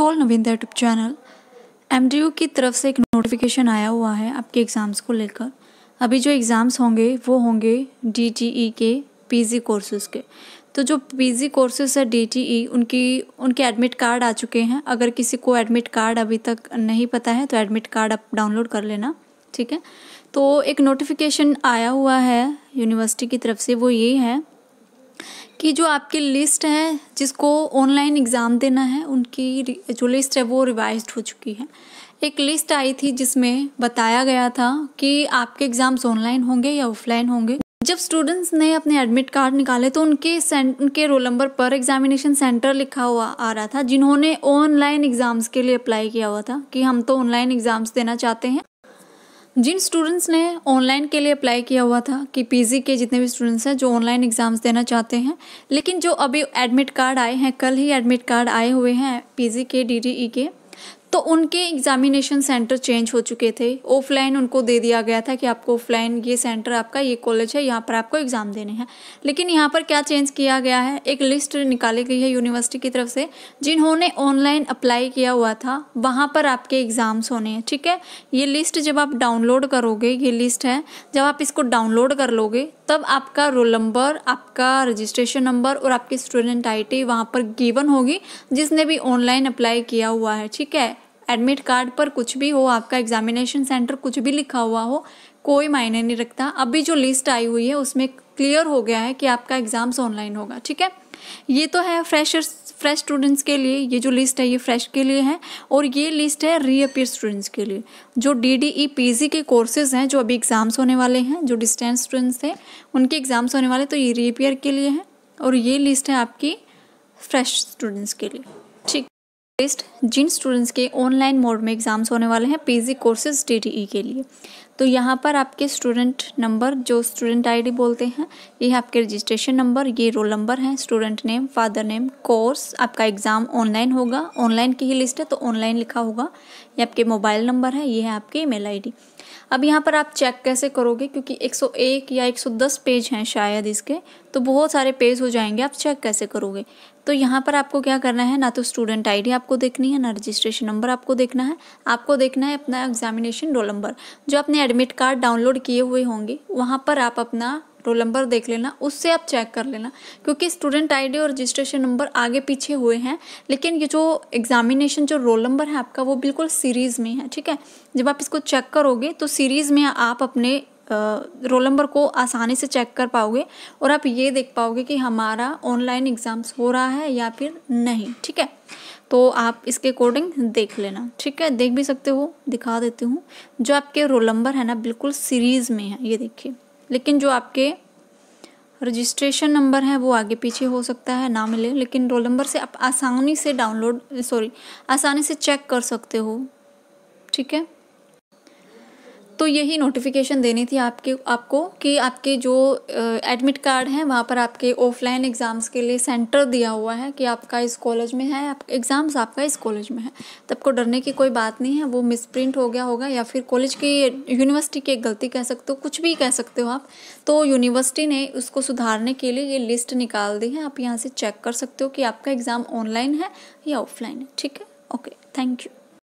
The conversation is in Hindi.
ऑल नवीनता यूट्यूब चैनल एमडीयू की तरफ़ से एक नोटिफिकेशन आया हुआ है आपके एग्ज़ाम्स को लेकर। अभी जो एग्ज़ाम्स होंगे, वो होंगे डीटीई के पीजी कोर्सेज़ के। तो जो पीजी कोर्सेज़ है डीटीई उनकी, उनके एडमिट कार्ड आ चुके हैं। अगर किसी को एडमिट कार्ड अभी तक नहीं पता है तो एडमिट कार्ड आप डाउनलोड कर लेना, ठीक है? तो एक नोटिफिकेशन आया हुआ है यूनिवर्सिटी की तरफ़ से, वो ये है कि जो आपकी लिस्ट है, जिसको ऑनलाइन एग्ज़ाम देना है, उनकी जो लिस्ट है वो रिवाइज हो चुकी है। एक लिस्ट आई थी जिसमें बताया गया था कि आपके एग्ज़ाम्स ऑनलाइन होंगे या ऑफलाइन होंगे। जब स्टूडेंट्स ने अपने एडमिट कार्ड निकाले तो उनके उनके रोल नंबर पर एग्जामिनेशन सेंटर लिखा हुआ आ रहा था, जिन्होंने ऑनलाइन एग्ज़ाम्स के लिए अप्लाई किया हुआ था कि हम तो ऑनलाइन एग्ज़ाम्स देना चाहते हैं। जिन स्टूडेंट्स ने ऑनलाइन के लिए अप्लाई किया हुआ था कि पीजी के जितने भी स्टूडेंट्स हैं जो ऑनलाइन एग्ज़ाम्स देना चाहते हैं, लेकिन जो अभी एडमिट कार्ड आए हैं, कल ही एडमिट कार्ड आए हुए हैं पीजी के डीडीई के तो उनके एग्जामिनेशन सेंटर चेंज हो चुके थे। ऑफलाइन उनको दे दिया गया था कि आपको ऑफलाइन ये सेंटर आपका, ये कॉलेज है, यहाँ पर आपको एग्ज़ाम देने हैं। लेकिन यहाँ पर क्या चेंज किया गया है? एक लिस्ट निकाली गई है यूनिवर्सिटी की तरफ़ से, जिन्होंने ऑनलाइन अप्लाई किया हुआ था। वहाँ पर आपके एग्ज़ाम्स होने हैं, ठीक है? ये लिस्ट जब आप डाउनलोड करोगे, ये लिस्ट है, जब आप इसको डाउनलोड कर लोगे, तब आपका रोल नंबर आपका रजिस्ट्रेशन नंबर और आपकी स्टूडेंट आईटी वहाँ पर गिवन होगी, जिसने भी ऑनलाइन अप्लाई किया हुआ है, ठीक है? एडमिट कार्ड पर कुछ भी हो, आपका एग्जामिनेशन सेंटर कुछ भी लिखा हुआ हो, कोई मायने नहीं रखता। अभी जो लिस्ट आई हुई है, उसमें क्लियर हो गया है कि आपका एग्ज़ाम्स ऑनलाइन होगा, ठीक है? ये तो है फ्रेशर्स फ्रेश स्टूडेंट्स के लिए, ये जो लिस्ट है, ये फ्रेश के लिए है और ये लिस्ट है रीअपियर स्टूडेंट्स के लिए। जो D D E P G के कोर्सेज़ हैं, जो अभी एग्ज़ाम्स होने वाले हैं, जो डिस्टेंस स्टूडेंट्स थे उनके एग्ज़ाम्स होने वाले तो ये रीअपियर के लिए हैं और ये लिस्ट है आपकी फ्रेश स्टूडेंट्स के लिए। लिस्ट जिन स्टूडेंट्स के ऑनलाइन मोड में एग्ज़ाम्स होने वाले हैं पीजी कोर्सेज टीटीई के लिए। तो यहाँ पर आपके स्टूडेंट नंबर जो स्टूडेंट आईडी बोलते हैं, ये आपके रजिस्ट्रेशन नंबर ये रोल नंबर है student name father name course आपका एग्ज़ाम ऑनलाइन होगा ऑनलाइन की ही लिस्ट है तो ऑनलाइन लिखा होगा। ये आपके मोबाइल नंबर है, ये है आपके ईमेल आईडी अब यहाँ पर आप चेक कैसे करोगे, क्योंकि 101 या 110 पेज हैं शायद इसके तो बहुत सारे पेज हो जाएँगे, आप चेक कैसे करोगे? तो यहाँ पर आपको क्या करना है? ना तो स्टूडेंट आईडी आपको देखनी है, ना रजिस्ट्रेशन नंबर आपको देखना है। आपको देखना है अपना एग्जामिनेशन रोल नंबर जो आपने एडमिट कार्ड डाउनलोड किए हुए होंगे, वहाँ पर आप अपना रोल नंबर देख लेना, उससे आप चेक कर लेना। क्योंकि स्टूडेंट आईडी और रजिस्ट्रेशन नंबर आगे पीछे हुए हैं, लेकिन ये जो एग्जामिनेशन जो रोल नंबर है आपका, वो बिल्कुल सीरीज़ में है, ठीक है? जब आप इसको चेक करोगे तो सीरीज़ में आप अपने रोल नंबर को आसानी से चेक कर पाओगे और आप ये देख पाओगे कि हमारा ऑनलाइन एग्ज़ाम्स हो रहा है या फिर नहीं, ठीक है? तो आप इसके अकॉर्डिंग देख लेना, ठीक है? देख भी सकते हो, दिखा देती हूँ। जो आपके रोल नंबर है ना, बिल्कुल सीरीज़ में है, ये देखिए। लेकिन जो आपके रजिस्ट्रेशन नंबर है, वो आगे पीछे हो सकता है, ना मिले। लेकिन रोल नंबर से आप आसानी से डाउनलोड सॉरी आसानी से चेक कर सकते हो, ठीक है? तो यही नोटिफिकेशन देनी थी आपके, आपको कि आपके जो एडमिट कार्ड हैं, वहाँ पर आपके ऑफलाइन एग्ज़ाम्स के लिए सेंटर दिया हुआ है कि आपका इस कॉलेज में है, आप एग्ज़ाम्स आपका इस कॉलेज में है। तब को डरने की कोई बात नहीं है, वो मिसप्रिंट हो गया होगा या फिर कॉलेज की यूनिवर्सिटी की एक गलती कह सकते हो, कुछ भी कह सकते हो आप तो यूनिवर्सिटी ने उसको सुधारने के लिए ये लिस्ट निकाल दी है। आप यहाँ से चेक कर सकते हो कि आपका एग्ज़ाम ऑनलाइन है या ऑफलाइन है, ठीक है? Okay thank you